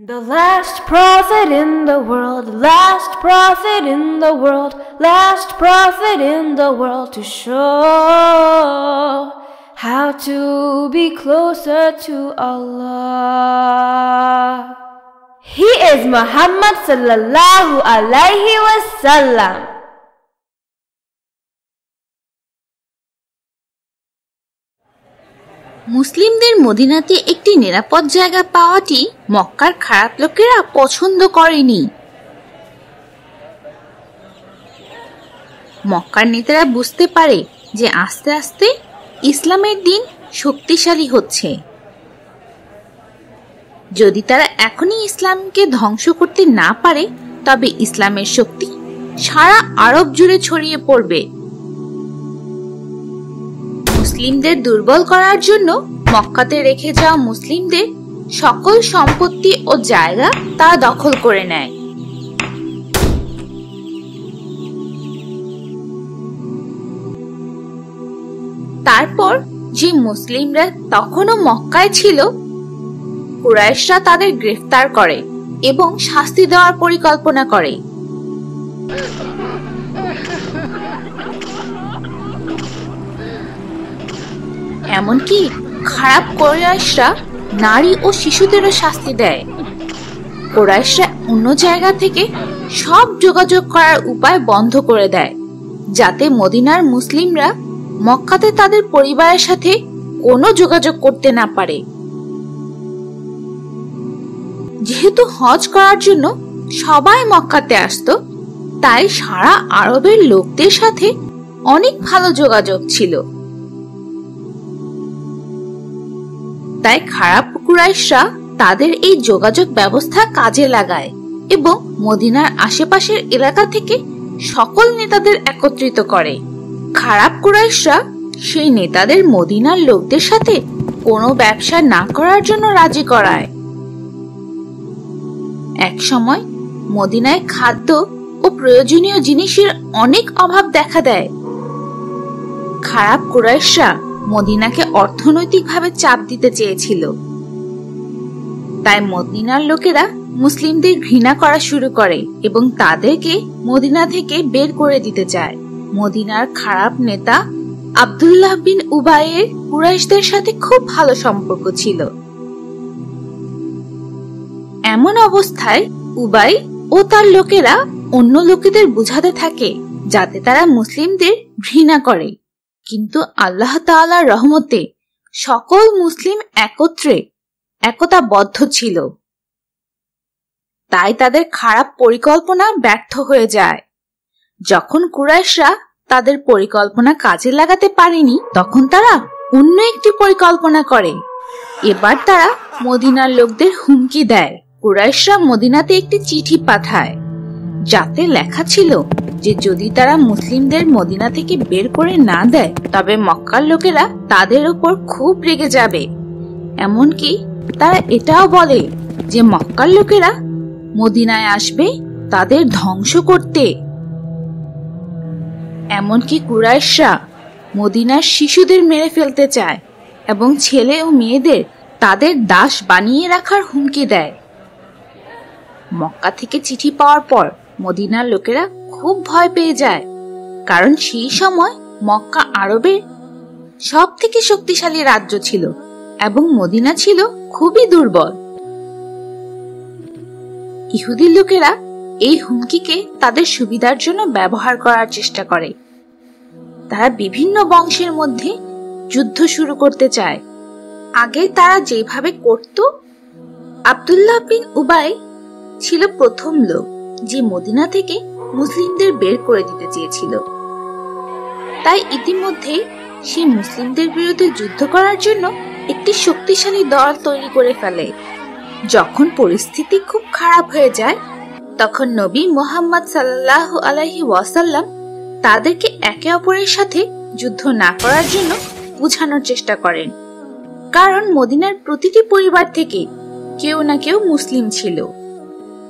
The last prophet in the world, last prophet in the world, last prophet in the world to show how to be closer to Allah. He is Muhammad sallallahu alaihi wasallam. মুসলিমদের মদিনাতে একটি নিরাপদ জায়গা পাওয়াটি মক্কার খারাপ লোকেরা পছন্দ করেনি। মক্কার নেতারা বুঝতে পারে যে আস্তে আস্তে ইসলামের দিন শক্তিশালী হচ্ছে। যদি তারা এখনই ইসলামকে ধ্বংস করতে না পারে, তবে ইসলামের শক্তি সারা আরব জুড়ে ছড়িয়ে পড়বে। মুসলিমদের দুর্বল করার জন্য মক্কাতে রেখে যাওয়া মুসলিমদের সকল সম্পত্তি ও জায়গা তারা দখল করে নেয়। তারপর যে মুসলিমরা তখনও মক্কায় ছিল, কুরাইশরা তাদের গ্রেফতার করে এবং শাস্তি দেওয়ার পরিকল্পনা করে। এমনকি খারাপ কোরাইশরা নারী ও শিশুদেরও শাস্তি দেয়। কোরাইশরা অন্য জায়গা থেকে সব যোগাযোগ করার উপায় বন্ধ করে দেয়, যাতে মদিনার মুসলিমরা মক্কাতে তাদের পরিবারের সাথে কোনো যোগাযোগ করতে না পারে। যেহেতু হজ করার জন্য সবাই মক্কাতে আসতো, তাই সারা আরবের লোকদের সাথে অনেক ভালো যোগাযোগ ছিল। তাই খারাপ কুরাইশরা তাদের এই যোগাযোগ ব্যবস্থা কাজে লাগায় এবং মদিনার আশেপাশের এলাকা থেকে সকল নেতাদের একত্রিত করে। খারাপ কুরাইশরা সেই নেতাদের মদিনার লোকদের সাথে কোনো ব্যবসা না করার জন্য রাজি করায়। এক সময় মদিনায় খাদ্য ও প্রয়োজনীয় জিনিসের অনেক অভাব দেখা দেয়। খারাপ কুরাইশরা মদিনাকে অর্থনৈতিকভাবে চাপ দিতে চেয়েছিল। তাই মদিনার লোকেরা মুসলিমদের ঘৃণা করা শুরু করে এবং তাদেরকে মদিনা থেকে বের করে দিতে চায়। মদিনার খারাপ নেতা আবদুল্লাহ বিন উবাইয়ের কুরাইশদের সাথে খুব ভালো সম্পর্ক ছিল। এমন অবস্থায় উবাই ও তার লোকেরা অন্য লোকেদের বুঝাতে থাকে, যাতে তারা মুসলিমদের ঘৃণা করে। কিন্তু আল্লাহ তাআলার রহমতে সকল মুসলিম একত্রে একতাবদ্ধ ছিল। তাই তাদের খারাপ পরিকল্পনা ব্যর্থ হয়ে যায়। যখন কুরাইশরা তাদের পরিকল্পনা কাজে লাগাতে পারেনি, তখন তারা অন্য একটি পরিকল্পনা করে। এবার তারা মদিনার লোকদের হুমকি দেয়। কুরাইশরা মদিনাতে একটি চিঠি পাঠায়, যাতে লেখা ছিল যে যদি তারা মুসলিমদের মদিনা থেকে বের করে না দেয়, তবে মক্কার লোকেরা তাদের উপর খুব রেগে যাবে। এমনকি তারা এটাও বলে যে মক্কার লোকেরা মদিনায় আসবে তাদের ধ্বংস করতে। এমনকি কুরাইশরা মদিনার শিশুদের মেরে ফেলতে চায় এবং ছেলে ও মেয়েদের তাদের দাস বানিয়ে রাখার হুমকি দেয়। মক্কা থেকে চিঠি পাওয়ার পর মদিনার লোকেরা খুব ভয় পেয়ে যায়, কারণ সেই সময় মক্কা আরবের সব থেকে শক্তিশালী রাজ্য ছিল এবং মদিনা ছিল খুবই দুর্বল। ইহুদি লোকেরা এই হুমকিকে তাদের সুবিধার জন্য ব্যবহার করার চেষ্টা করে। তারা বিভিন্ন বংশের মধ্যে যুদ্ধ শুরু করতে চায়। আগে তারা যেভাবে করত, আবদুল্লাহ বিন উবাই ছিল প্রথম লোক যে মদিনা থেকে মুসলিমদের বের করে দিতে চেয়েছিল। তাই ইতিমধ্যেই সে মুসলিমদের বিরুদ্ধে যুদ্ধ করার জন্য একটি শক্তিশালী দল তৈরি করে ফেলে। যখন পরিস্থিতি খুব খারাপ হয়ে যায়, তখন নবী মোহাম্মদ সাল্লাহ ওয়াসাল্লাম তাদেরকে একে অপরের সাথে যুদ্ধ না করার জন্য বুঝানোর চেষ্টা করেন। কারণ মদিনার প্রতিটি পরিবার থেকে কেউ না কেউ মুসলিম ছিল।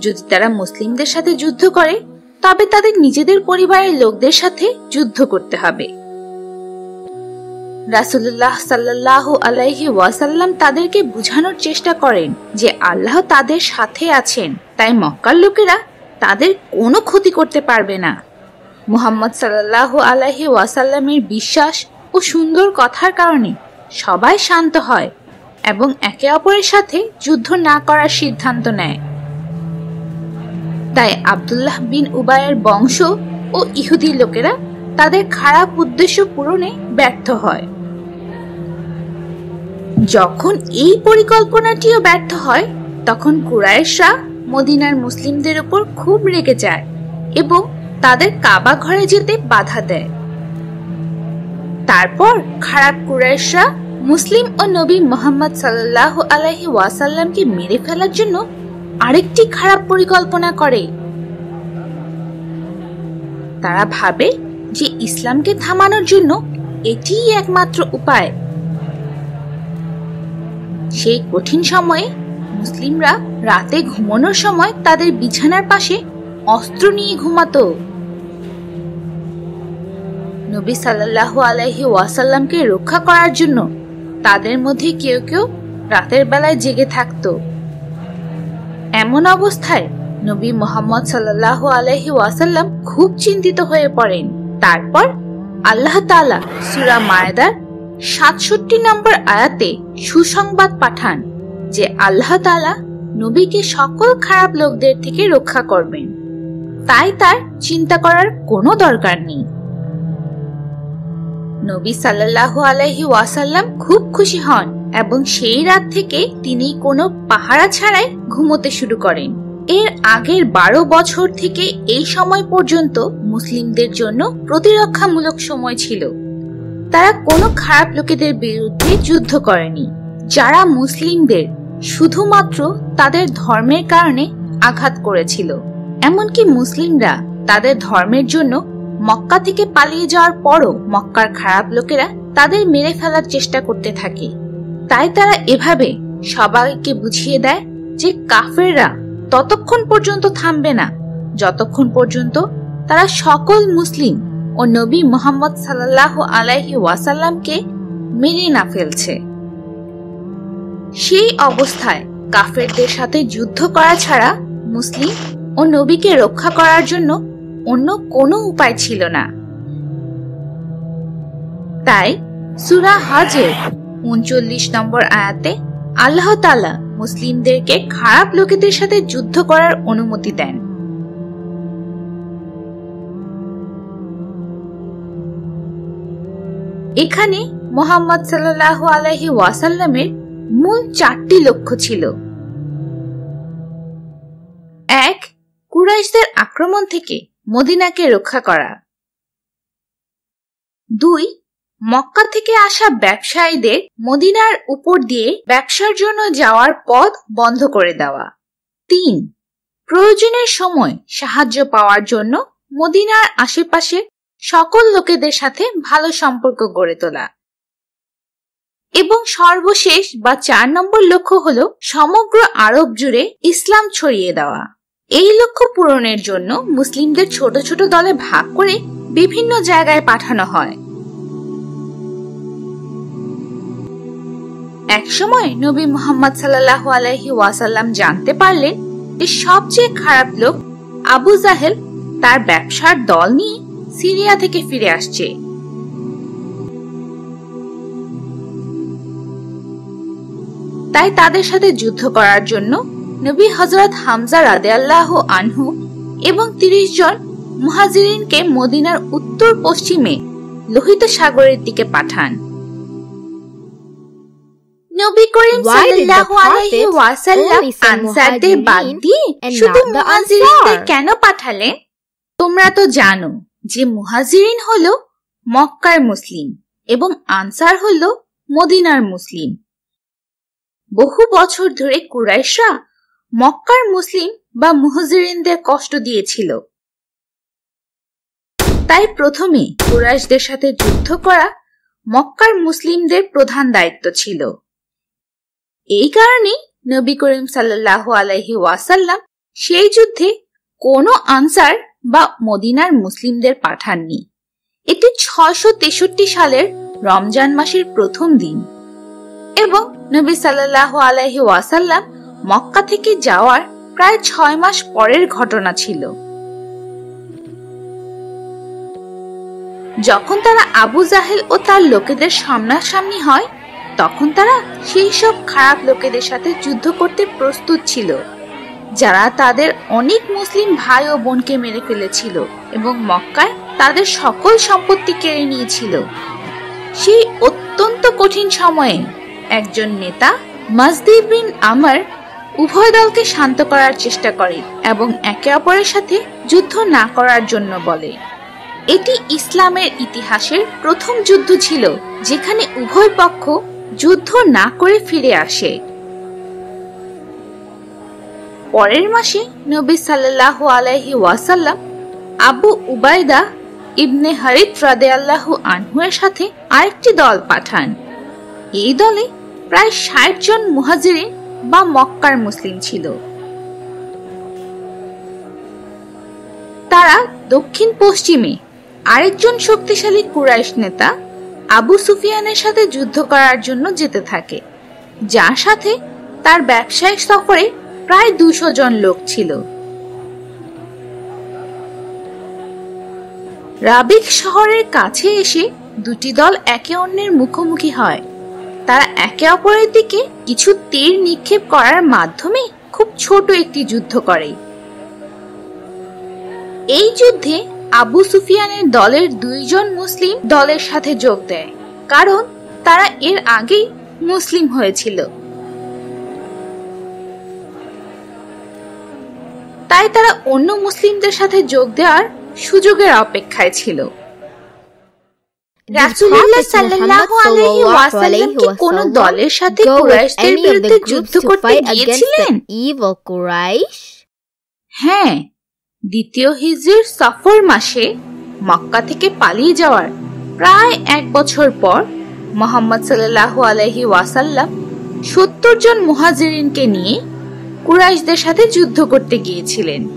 যদি তারা মুসলিমদের সাথে যুদ্ধ করে তবে তাদের নিজেদের পরিবারের লোকদের সাথে যুদ্ধ করতে হবে। রাসুল্লাহ সাল্লাহ আলাইহি ওয়াসাল্লাম তাদেরকে বুঝানোর চেষ্টা করেন যে আল্লাহ তাদের সাথে আছেন, তাই মক্কার লোকেরা তাদের কোনো ক্ষতি করতে পারবে না। মুহাম্মদ সাল্লাহ আলাইহি ওয়াসাল্লামের বিশ্বাস ও সুন্দর কথার কারণে সবাই শান্ত হয় এবং একে অপরের সাথে যুদ্ধ না করার সিদ্ধান্ত নেয়। তাই আবদুল্লাহ বিন উবায়ের বংশ ও ইহুদি লোকেরা তাদের খারাপ উদ্দেশ্য পূরণে ব্যর্থ হয়। যখন এই পরিকল্পনাটিও ব্যর্থ হয়, তখন কুরাইশরা মদিনার মুসলিমদের উপর খুব রেগে যায় এবং তাদের কাবা ঘরে যেতে বাধা দেয়। তারপর খারাপ কুরাইশরা মুসলিম ও নবী মোহাম্মদ সাল্লাহ আলাহি ওয়াসাল্লামকে মেরে ফেলার জন্য আরেকটি খারাপ পরিকল্পনা করে। তারা ভাবে যে ইসলামকে থামানোর জন্য এটিই একমাত্র উপায়। সেই কঠিন সময়ে মুসলিমরা রাতে ঘুমানোর সময় তাদের বিছানার পাশে অস্ত্র নিয়ে ঘুমাতো। নবী সাল্লাহ আলাইহি ওয়াসাল্লামকে রক্ষা করার জন্য তাদের মধ্যে কেউ কেউ রাতের বেলায় জেগে থাকত। এমন অবস্থায় নবী মোহাম্মদ সাল্লাহ আলহি ওয়াসাল্লাম খুব চিন্তিত হয়ে পড়েন। তারপর আল্লাহ তালা সুরা মায়দার সাতষট্টি নম্বর আয়াতে সুসংবাদ পাঠান যে আল্লাহ তালা নবীকে সকল খারাপ লোকদের থেকে রক্ষা করবেন। তাই তার চিন্তা করার কোনো দরকার নেই। নবী সাল্লাহ আলাইহি ওয়াসাল্লাম খুব খুশি হন। এবং সেই রাত থেকে তিনি কোনো পাহারা ছাড়াই ঘুমোতে শুরু করেন। এর আগের বারো বছর থেকে এই সময় পর্যন্ত মুসলিমদের জন্য প্রতিরক্ষামূলক সময় ছিল। তারা কোনো খারাপ লোকেদের বিরুদ্ধে যুদ্ধ করেনি। যারা মুসলিমদের শুধুমাত্র তাদের ধর্মের কারণে আঘাত করেছিল, এমনকি মুসলিমরা তাদের ধর্মের জন্য মক্কা থেকে পালিয়ে যাওয়ার পরও মক্কার খারাপ লোকেরা তাদের মেরে ফেলার চেষ্টা করতে থাকে। তাই তারা এভাবে সবাইকে বুঝিয়ে দেয় যে কাফেররা ততক্ষণ পর্যন্ত থামবে না, যতক্ষণ পর্যন্ত তারা সকল মুসলিম ও নবী মোহাম্মদ সাল্লাহ আলাইহি ওয়াসাল্লামকে মেনে না ফেলছে। সেই অবস্থায় কাফেরদের সাথে যুদ্ধ করা ছাড়া মুসলিম ও নবীকে রক্ষা করার জন্য অন্য কোনো উপায় ছিল না। তাই সুরা হজের উনচল্লিশ নম্বর আয়াতে, আল্লাহ তালা মুসলিমদেরকে খারাপ লোকেদের সাথে যুদ্ধ করার অনুমতি দেন। এখানে মোহাম্মদ সাল্লাহ আলহি ওয়াসাল্লামের মূল চারটি লক্ষ্য ছিল। এক, কুরাইশদের আক্রমণ থেকে মদিনাকে রক্ষা করা। দুই মক্কা থেকে আসা ব্যবসায়ীদের মদিনার উপর দিয়ে ব্যবসার জন্য যাওয়ার পথ বন্ধ করে দেওয়া। তিন, প্রয়োজনের সময় সাহায্য পাওয়ার জন্য মদিনার আশেপাশে সকল লোকেদের সাথে ভালো সম্পর্ক গড়ে তোলা। এবং সর্বশেষ বা চার নম্বর লক্ষ্য হল সমগ্র আরব জুড়ে ইসলাম ছড়িয়ে দেওয়া। এই লক্ষ্য পূরণের জন্য মুসলিমদের ছোট ছোট দলে ভাগ করে বিভিন্ন জায়গায় পাঠানো হয়। একসময় নবী মোহাম্মদ সাল্লাহ আলহি ওয়াসাল্লাম জানতে পারলেন যে সবচেয়ে খারাপ লোক আবু জাহেল তার ব্যবসার দল নিয়ে সিরিয়া থেকে ফিরে আসছে। তাই তাদের সাথে যুদ্ধ করার জন্য নবী হজরত হামজা রাদে আল্লাহ আনহু এবং তিরিশ জন মুহাজিরিনকে মদিনার উত্তর পশ্চিমে লোহিত সাগরের দিকে পাঠান। নবী করিম সাল্লাল্লাহু আলাইহি ওয়াসাল্লাম আনসারদের বাদ দিয়ে শুধু মুহাজিরিনদের কেন পাঠালেন তোমরা তো জানো যে মুহাজিরিন হলো মক্কার মুসলিম এবং আনসার হলো মদিনার মুসলিম। বহু বছর ধরে কুরাইশরা মক্কার মুসলিম বা মুহাজিরিনদের কষ্ট দিয়েছিল। তাই প্রথমে কুরাইশদের সাথে যুদ্ধ করা মক্কার মুসলিমদের প্রধান দায়িত্ব ছিল। এই কারণে নবী করিম সাল্লাহ আলহি ওয়াসাল্লাম সেই যুদ্ধে কোনো আনসার বা মদিনার মুসলিমদের পাঠাননি। এটি ছশো তেষট্টি সালের রমজান মাসের প্রথম দিন। এবং নবী সাল্লাহ আলাইহি ওয়াসাল্লাম মক্কা থেকে যাওয়ার প্রায় ছয় মাস পরের ঘটনা ছিল। যখন তারা আবু জাহেল ও তার লোকেদের সামনাসামনি হয় তখন তারা সেই সব খারাপ লোকেদের সাথে যুদ্ধ করতে প্রস্তুত ছিল, যারা তাদের অনেক মুসলিম ভাই ও বোনকে মেরে ফেলেছিল এবং মক্কায় তাদের সকল সম্পত্তি কেড়ে নিয়েছিল। সেই অত্যন্ত কঠিন সময়ে একজন নেতা মাজদিব বিন আমার উভয় দলকে শান্ত করার চেষ্টা করে এবং একে অপরের সাথে যুদ্ধ না করার জন্য বলে। এটি ইসলামের ইতিহাসের প্রথম যুদ্ধ ছিল, যেখানে উভয় পক্ষ যুদ্ধ না করে ফিরে আসে। পরের মাসে নবী সাল্লাহ আলাইহি ওয়াসাল্লাম আবু উবায়দা ইবনে হারিত রাদে আল্লাহু আনহুয়ের সাথে আরেকটি দল পাঠান। এই দলে প্রায় ষাট জন মুহাজিরিন বা মক্কার মুসলিম ছিল। তারা দক্ষিণ পশ্চিমে আরেকজন শক্তিশালী কুরাইশ নেতা আবু সুফিয়ানের সাথে যুদ্ধ করার জন্য যেতে থাকে, যার সাথে তার ব্যবসায়িক সফরে প্রায় দুশো জন লোক ছিল। রাবিক শহরের কাছে এসে দুটি দল একে অন্যের মুখোমুখি হয়। তারা একে অপরের দিকে কিছু তীর নিক্ষেপ করার মাধ্যমে খুব ছোট একটি যুদ্ধ করে। এই যুদ্ধে আবু সুফিয়ানের দলের দুইজন মুসলিম দলের সাথে যোগ দেয় কারণ তারা এর আগেই মুসলিম হয়েছিল। তাই তারা অন্য মুসলিমদের সাথে যোগ দেওয়ার সুযোগের অপেক্ষায় ছিল। রাসূলুল্লাহ সাল্লাল্লাহু আলাইহি ওয়াসাল্লাম কি কোন দলের সাথে কুরাইশদের বিরুদ্ধে যুদ্ধ করতে গিয়েছিলেন? evil Quraysh? হ্যাঁ দ্বিতীয় হিজরির সফর মাসে মক্কা থেকে পালিয়ে যাওয়ার প্রায় এক বছর পর মোহাম্মদ সাল্লাল্লাহু আলাইহি ওয়াসাল্লাম সত্তর জন মুহাজিরিনকে নিয়ে কুরাইশদের সাথে যুদ্ধ করতে গিয়েছিলেন।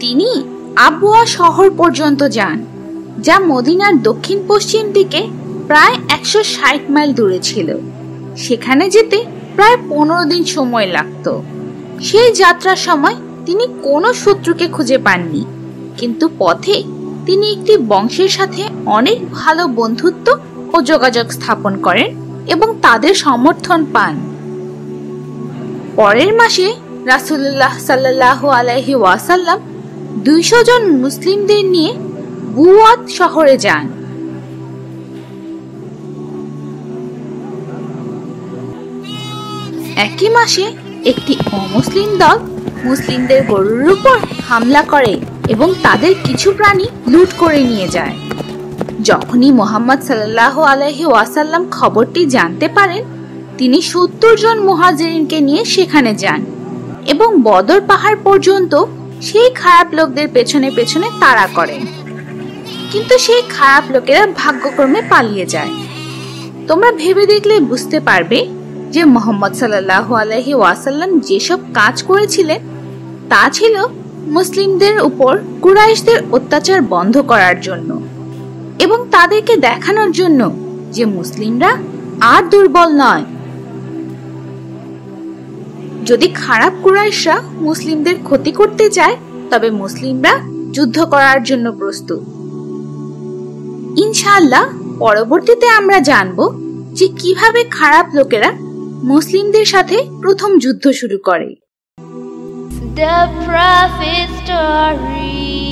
তিনি আবুয়া শহর পর্যন্ত যান, যা মদিনার দক্ষিণ পশ্চিম দিকে প্রায় একশো ষাট মাইল দূরে ছিল। সেখানে যেতে প্রায় পনেরো দিন সময় লাগত। সেই যাত্রার সময় তিনি কোনো শত্রুকে খুঁজে পাননি। কিন্তু পথে তিনি একটি বংশের সাথে অনেক ভালো বন্ধুত্ব ও যোগাযোগ স্থাপন করেন এবং তাদের সমর্থন পান। পরের মাসে রাসুল্লাহ সাল্লাহ আলাইহি ওয়াসাল্লাম দুইশো জন মুসলিমদের নিয়ে বুয়াত শহরে যান। একই মাসে একটি অমুসলিম দল মুসলিমদের গরুর উপর হামলা করে এবং তাদের কিছু প্রাণী লুট করে নিয়ে যায়। যখনই মোহাম্মদ সাল্লাহ আলহি ওয়াসাল্লাম খবরটি জানতে পারেন, তিনি সত্তর জন মুহাজিরিনকে নিয়ে সেখানে যান এবং বদর পাহাড় পর্যন্ত সেই খারাপ লোকদের পেছনে পেছনে তাড়া করেন। কিন্তু সেই খারাপ লোকেরা ভাগ্যক্রমে পালিয়ে যায়। তোমরা ভেবে দেখলে বুঝতে পারবে যে মোহাম্মদ সাল্লাহ আলহি ওয়াসাল্লাম যেসব কাজ করেছিলেন, তা ছিল মুসলিমদের উপর কুরাইশদের অত্যাচার বন্ধ করার জন্য এবং তাদেরকে দেখানোর জন্য যে মুসলিমরা আর দুর্বল নয়। যদি খারাপ কুরাইশরা মুসলিমদের ক্ষতি করতে চায়, তবে মুসলিমরা যুদ্ধ করার জন্য প্রস্তুত। ইনশাআল্লাহ পরবর্তীতে আমরা জানব যে কীভাবে খারাপ লোকেরা মুসলিমদের সাথে প্রথম যুদ্ধ শুরু করে The prophet story.